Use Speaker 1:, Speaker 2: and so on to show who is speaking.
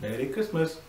Speaker 1: Merry Christmas!